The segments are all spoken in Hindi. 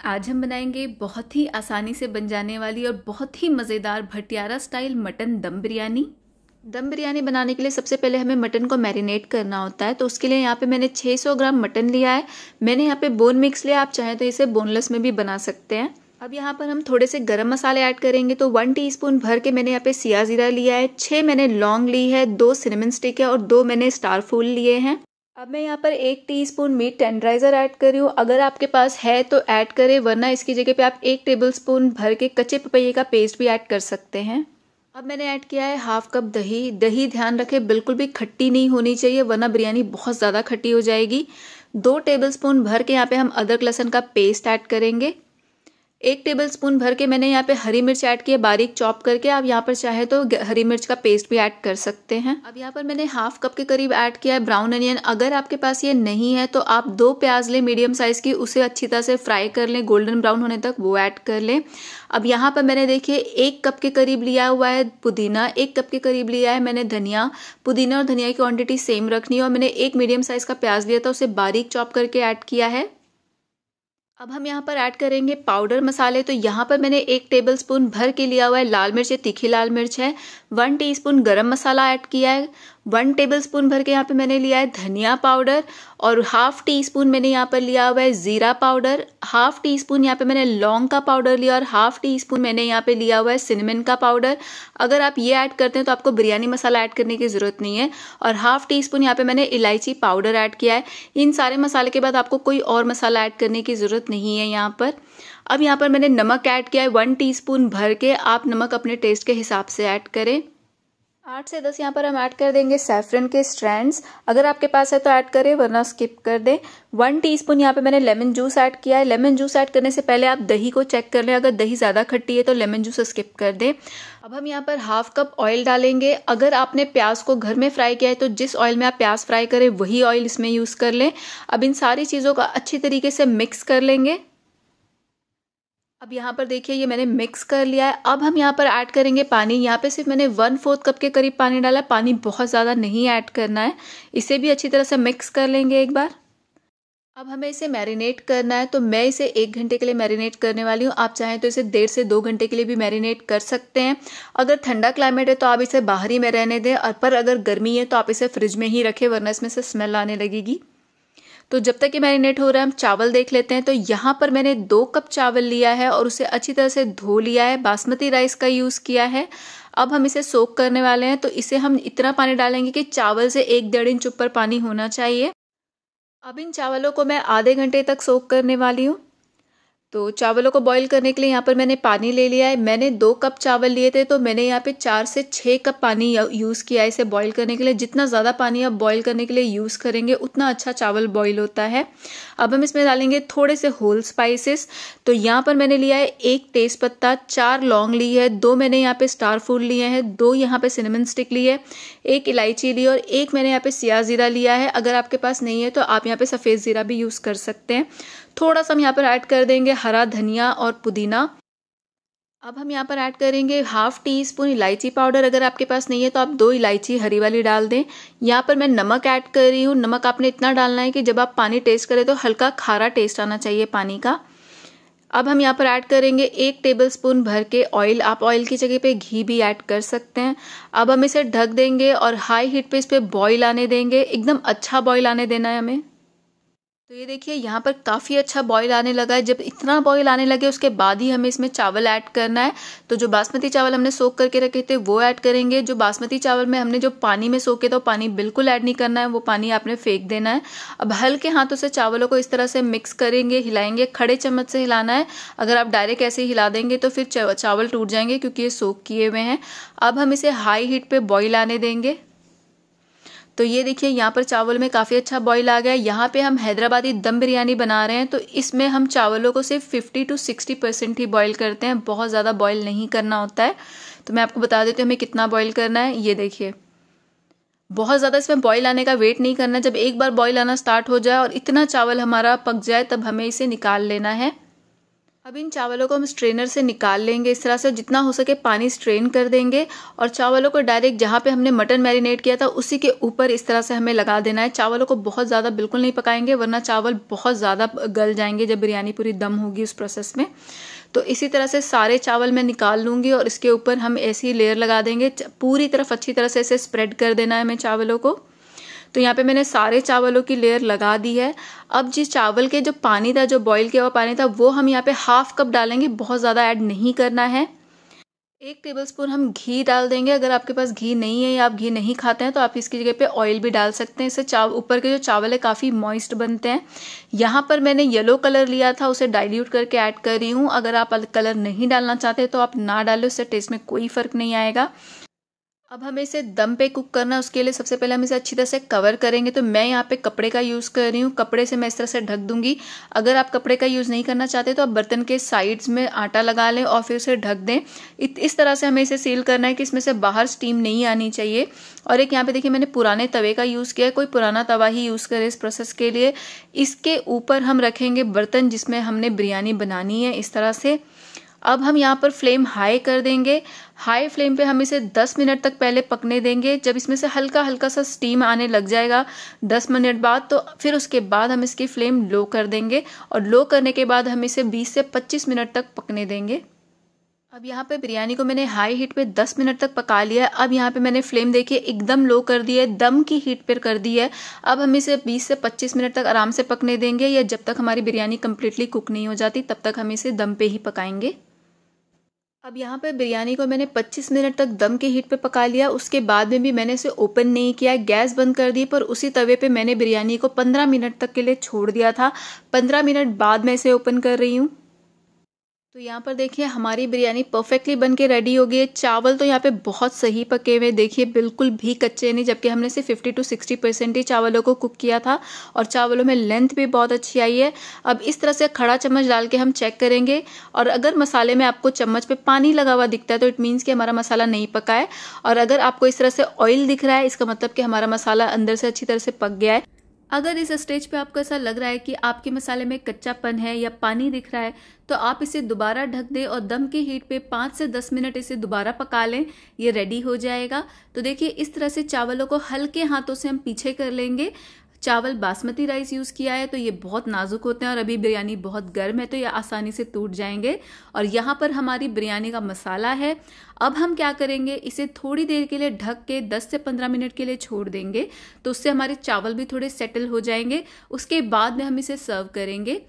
आज हम बनाएँगे बहुत ही आसानी से बन जाने वाली और बहुत ही मज़ेदार भटियारा स्टाइल मटन दम बिरयानी। दम बिरयानी बनाने के लिए सबसे पहले हमें मटन को मैरिनेट करना होता है तो उसके लिए यहाँ पे मैंने 600 ग्राम मटन लिया है। मैंने यहाँ पे बोन मिक्स लिया, आप चाहें तो इसे बोनलेस में भी बना सकते हैं। अब यहाँ पर हम थोड़े से गरम मसाले ऐड करेंगे तो वन टीस्पून भर के मैंने यहाँ पे सिया ज़ीरा लिया है छः मैंने लौंग ली है, दो सिनेमन स्टिक है और दो मैंने स्टार फूल लिए हैं। अब मैं यहाँ पर एक टीस्पून मीट टेंडराइज़र ऐड कर रही हूँ। अगर आपके पास है तो ऐड करें, वरना इसकी जगह पे आप एक टेबलस्पून भर के कच्चे पपैये का पेस्ट भी ऐड कर सकते हैं। अब मैंने ऐड किया है हाफ़ कप दही। दही ध्यान रखें, बिल्कुल भी खट्टी नहीं होनी चाहिए, वरना बिरयानी बहुत ज़्यादा खट्टी हो जाएगी। दो टेबल भर के यहाँ पर हम अदरक लहसन का पेस्ट ऐड करेंगे। एक टेबल स्पून भर के मैंने यहाँ पे हरी मिर्च ऐड की है, बारीक चॉप करके। आप यहाँ पर चाहे तो हरी मिर्च का पेस्ट भी ऐड कर सकते हैं। अब यहाँ पर मैंने हाफ़ कप के करीब ऐड किया है ब्राउन अनियन अगर आपके पास ये नहीं है तो आप दो प्याज लें मीडियम साइज़ की, उसे अच्छी तरह से फ्राई कर लें गोल्डन ब्राउन होने तक वो ऐड कर लें। अब यहाँ पर मैंने देखिए, एक कप के करीब लिया हुआ है पुदीना, एक कप के करीब लिया है मैंने धनिया। पुदीना और धनिया की क्वांटिटी सेम रखनी है और मैंने एक मीडियम साइज़ का प्याज लिया था, उसे बारीक चॉप करके ऐड किया है। अब हम यहाँ पर ऐड करेंगे पाउडर मसाले। तो यहाँ पर मैंने एक टेबल स्पून भर के लिया हुआ है। लाल मिर्च है, तीखी लाल मिर्च है। वन टीस्पून गरम मसाला ऐड किया है। वन टेबल स्पून भर के यहाँ पे मैंने लिया है धनिया पाउडर और हाफ़ टी स्पून मैंने यहाँ पर लिया हुआ है ज़ीरा पाउडर, हाफ़ टी स्पून यहाँ पे मैंने लौंग का पाउडर लिया और हाफ़ टी स्पून मैंने यहाँ पे लिया हुआ है सिनेमन का पाउडर। अगर आप ये ऐड करते हैं तो आपको बिरयानी मसाला ऐड करने की ज़रूरत नहीं है और हाफ़ टी स्पून यहाँ पर मैंने इलायची पाउडर ऐड किया है। इन सारे मसाले के बाद आपको कोई और मसाला ऐड करने की ज़रूरत नहीं है यहाँ पर। अब यहाँ पर मैंने नमक ऐड किया है वन टी भर के, आप नमक अपने टेस्ट के हिसाब से ऐड करें। आठ से दस यहाँ पर हम ऐड कर देंगे सैफरन के स्ट्रैंड्स अगर आपके पास है तो ऐड करें, वरना स्किप कर दें। वन टीस्पून यहाँ पे मैंने लेमन जूस ऐड किया है। लेमन जूस ऐड करने से पहले आप दही को चेक कर लें। अगर दही ज़्यादा खट्टी है तो लेमन जूस स्किप कर दें। अब हम यहाँ पर हाफ़ कप ऑयल डालेंगे। अगर आपने प्याज को घर में फ्राई किया है तो जिस ऑयल में आप प्याज फ्राई करें, वही ऑयल इसमें यूज़ कर लें। अब इन सारी चीज़ों का अच्छी तरीके से मिक्स कर लेंगे। अब यहाँ पर देखिए, ये मैंने मिक्स कर लिया है। अब हम यहाँ पर ऐड करेंगे पानी। यहाँ पे सिर्फ़ मैंने वन फोर्थ कप के करीब पानी डाला। है पानी बहुत ज़्यादा नहीं ऐड करना है। इसे भी अच्छी तरह से मिक्स कर लेंगे एक बार। अब हमें इसे मैरिनेट करना है। तो मैं इसे एक घंटे के लिए मैरिनेट करने वाली हूँ। आप चाहें तो इसे डेढ़ से दो घंटे के लिए भी मैरिनेट कर सकते हैं। अगर ठंडा क्लाइमेट है तो आप इसे बाहर ही में रहने दें। और पर अगर गर्मी है तो आप इसे फ्रिज में ही रखें, वरना इसमें से स्मेल आने लगेगी। तो जब तक ये मैरिनेट हो रहा है, हम चावल देख लेते हैं तो यहाँ पर मैंने दो कप चावल लिया है और उसे अच्छी तरह से धो लिया है, बासमती राइस का यूज़ किया है। अब हम इसे सोक करने वाले हैं तो इसे हम इतना पानी डालेंगे कि चावल से एक डेढ़ इंच ऊपर पानी होना चाहिए। अब इन चावलों को मैं आधे घंटे तक सोक करने वाली हूँ। तो चावलों को बॉईल करने के लिए यहाँ पर मैंने पानी ले लिया है। मैंने दो कप चावल लिए थे तो मैंने यहाँ पे चार से छः कप पानी यूज़ किया है इसे बॉईल करने के लिए। जितना ज़्यादा पानी आप बॉईल करने के लिए यूज़ करेंगे, उतना अच्छा चावल बॉईल होता है। अब हम इसमें डालेंगे थोड़े से होल स्पाइसेस तो यहाँ पर मैंने लिया है एक तेज़ पत्ता चार लौंग ली है, दो मैंने यहाँ पर स्टार फूल लिए हैं, दो यहाँ पर सिनेमन स्टिक ली है एक इलायची ली और एक मैंने यहाँ पर सिया ज़ीरा लिया है। अगर आपके पास नहीं है तो आप यहाँ पर सफ़ेद ज़ीरा भी यूज़ कर सकते हैं। थोड़ा सा हम यहाँ पर ऐड कर देंगे हरा धनिया और पुदीना। अब हम यहाँ पर ऐड करेंगे हाफ़ टी स्पून इलायची पाउडर अगर आपके पास नहीं है तो आप दो इलायची हरी वाली डाल दें। यहाँ पर मैं नमक ऐड कर रही हूँ। नमक आपने इतना डालना है कि जब आप पानी टेस्ट करें तो हल्का खारा टेस्ट आना चाहिए पानी का। अब हम यहाँ पर ऐड करेंगे एक टेबल स्पून भर के ऑयल। आप ऑयल की जगह पे घी भी ऐड कर सकते हैं। अब हम इसे ढक देंगे और हाई हीट पे इस पर बॉयल आने देंगे। एकदम अच्छा बॉयल आने देना है हमें। तो ये देखिए, यहाँ पर काफ़ी अच्छा बॉईल आने लगा है। जब इतना बॉईल आने लगे, उसके बाद ही हमें इसमें चावल ऐड करना है। तो जो बासमती चावल हमने सोख करके रखे थे, वो ऐड करेंगे। जो बासमती चावल में हमने जो पानी में सोखे था, वो पानी बिल्कुल ऐड नहीं करना है। वो पानी आपने फेंक देना है। अब हल्के हाथों से चावलों को इस तरह से मिक्स करेंगे, हिलाएँगे, खड़े चम्मच से हिलाना है। अगर आप डायरेक्ट ऐसे ही हिला देंगे तो फिर चावल टूट जाएँगे, क्योंकि ये सोख किए हुए हैं। अब हम इसे हाई हीट पर बॉयल आने देंगे। तो ये देखिए, यहाँ पर चावल में काफ़ी अच्छा बॉईल आ गया यहाँ पे हम हैदराबादी दम बिरयानी बना रहे हैं तो इसमें हम चावलों को सिर्फ़ फिफ्टी टू सिक्सटी परसेंट ही बॉईल करते हैं। बहुत ज़्यादा बॉईल नहीं करना होता है। तो मैं आपको बता देती हूँ, हमें कितना बॉईल करना है। ये देखिए, बहुत ज़्यादा इसमें बॉईल आने का वेट नहीं करना। जब एक बार बॉईल आना स्टार्ट हो जाए और इतना चावल हमारा पक जाए, तब हमें इसे निकाल लेना है। अब इन चावलों को हम स्ट्रेनर से निकाल लेंगे, इस तरह से जितना हो सके पानी स्ट्रेन कर देंगे और चावलों को डायरेक्ट जहाँ पे हमने मटन मैरिनेट किया था, उसी के ऊपर इस तरह से हमें लगा देना है। चावलों को बहुत ज़्यादा बिल्कुल नहीं पकाएँगे, वरना चावल बहुत ज़्यादा गल जाएँगे जब बिरयानी पूरी दम होगी उस प्रोसेस में। तो इसी तरह से सारे चावल मैं निकाल लूँगी और इसके ऊपर हम ऐसी लेयर लगा देंगे, पूरी तरफ़ अच्छी तरह से इसे स्प्रेड कर देना है हमें चावलों को। तो यहाँ पे मैंने सारे चावलों की लेयर लगा दी है। अब जिस चावल के जो पानी था, जो बॉईल किया हुआ पानी था, वो हम यहाँ पे हाफ़ कप डालेंगे। बहुत ज़्यादा ऐड नहीं करना है। एक टेबलस्पून हम घी डाल देंगे। अगर आपके पास घी नहीं है या आप घी नहीं खाते हैं तो आप इसकी जगह पे ऑयल भी डाल सकते हैं। इससे चाव, ऊपर के जो चावल है, काफ़ी मॉइस्ट बनते हैं। यहाँ पर मैंने येलो कलर लिया था, उसे डाइल्यूट करके ऐड कर रही हूँ। अगर आप कलर नहीं डालना चाहते तो आप ना डालें। उससे टेस्ट में कोई फ़र्क नहीं आएगा। अब हमें इसे दम पे कुक करना है, उसके लिए सबसे पहले हम इसे अच्छी तरह से कवर करेंगे। तो मैं यहाँ पे कपड़े का यूज़ कर रही हूँ। कपड़े से मैं इस तरह से ढक दूँगी। अगर आप कपड़े का यूज़ नहीं करना चाहते तो आप बर्तन के साइड्स में आटा लगा लें और फिर उसे ढक दें। इस तरह से हमें इसे सील करना है कि इसमें से बाहर स्टीम नहीं आनी चाहिए। और एक यहाँ पर देखिए, मैंने पुराने तवे का यूज़ किया है। कोई पुराना तवा ही यूज़ करे इस प्रोसेस के लिए। इसके ऊपर हम रखेंगे बर्तन जिसमें हमने बिरयानी बनानी है इस तरह से। अब हम यहाँ पर फ्लेम हाई कर देंगे। हाई फ्लेम पे हम इसे 10 मिनट तक पहले पकने देंगे। जब इसमें से हल्का हल्का सा स्टीम आने लग जाएगा 10 मिनट बाद तो फिर उसके बाद हम इसकी फ्लेम लो कर देंगे और लो करने के बाद हम इसे 20 से 25 मिनट तक पकने देंगे। अब यहाँ पे बिरयानी को मैंने हाई हीट पे 10 मिनट तक पका लिया है। अब यहाँ पे मैंने फ्लेम देखिए एकदम लो कर दी है, दम की हीट पर कर दी है। अब हम इसे 20 से 25 मिनट तक आराम से पकने देंगे या जब तक हमारी बिरयानी कम्प्लीटली कुक नहीं हो जाती, तब तक हम इसे दम पे ही पकाएँगे। अब यहाँ पर बिरयानी को मैंने 25 मिनट तक दम के हीट पे पका लिया। उसके बाद में भी मैंने इसे ओपन नहीं किया गैस बंद कर दी, पर उसी तवे पे मैंने बिरयानी को 15 मिनट तक के लिए छोड़ दिया था। 15 मिनट बाद मैं इसे ओपन कर रही हूँ। तो यहाँ पर देखिए, हमारी बिरयानी परफेक्टली बन के रेडी हो गई है। चावल तो यहाँ पे बहुत सही पके हुए देखिए, बिल्कुल भी कच्चे नहीं, जबकि हमने सिर्फ़ 50 टू 60 परसेंट ही चावलों को कुक किया था और चावलों में लेंथ भी बहुत अच्छी आई है। अब इस तरह से खड़ा चम्मच डाल के हम चेक करेंगे और अगर मसाले में आपको चम्मच पर पानी लगा हुआ दिखता है तो इट मीन्स कि हमारा मसाला नहीं पका है। और अगर आपको इस तरह से ऑयल दिख रहा है, इसका मतलब कि हमारा मसाला अंदर से अच्छी तरह से पक गया है। अगर इस स्टेज पे आपको ऐसा लग रहा है कि आपके मसाले में कच्चापन है या पानी दिख रहा है तो आप इसे दोबारा ढक दें और दम के हीट पे पाँच से दस मिनट इसे दोबारा पका लें। ये रेडी हो जाएगा। तो देखिए, इस तरह से चावलों को हल्के हाथों से हम पीछे कर लेंगे। चावल बासमती राइस यूज़ किया है तो ये बहुत नाजुक होते हैं और अभी बिरयानी बहुत गर्म है तो ये आसानी से टूट जाएँगे। और यहाँ पर हमारी बिरयानी का मसाला है। अब हम क्या करेंगे, इसे थोड़ी देर के लिए ढक के 10 से 15 मिनट के लिए छोड़ देंगे तो उससे हमारे चावल भी थोड़े सेटल हो जाएँगे। उसके बाद में हम इसे सर्व करेंगे।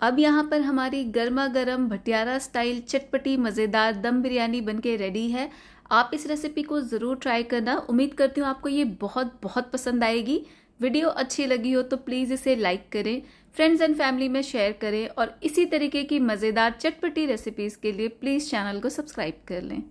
अब यहाँ पर हमारी गर्मा गर्म भटियारा स्टाइल चटपटी, मज़ेदार दम बिरयानी बनके रेडी है। आप इस रेसिपी को ज़रूर ट्राई करना। उम्मीद करती हूँ आपको ये बहुत बहुत पसंद आएगी। वीडियो अच्छी लगी हो तो प्लीज़ इसे लाइक करें, फ्रेंड्स एंड फैमिली में शेयर करें और इसी तरीके की मज़ेदार चटपटी रेसिपीज़ के लिए प्लीज़ चैनल को सब्सक्राइब कर लें।